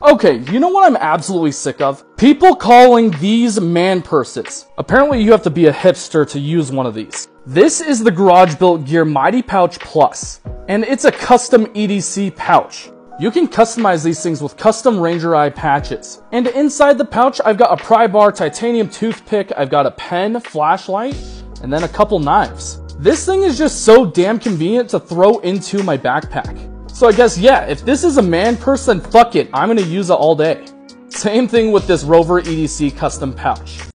Okay, you know what I'm absolutely sick of? People calling these man purses. Apparently you have to be a hipster to use one of these. This is the Garage Built Gear Mighty Pouch Plus, and it's a custom EDC pouch. You can customize these things with custom Ranger Eye patches. And inside the pouch, I've got a pry bar titanium toothpick, I've got a pen, flashlight, and then a couple knives. This thing is just so damn convenient to throw into my backpack. So I guess, yeah, if this is a man purse, then fuck it, I'm gonna use it all day. Same thing with this Rover EDC custom pouch.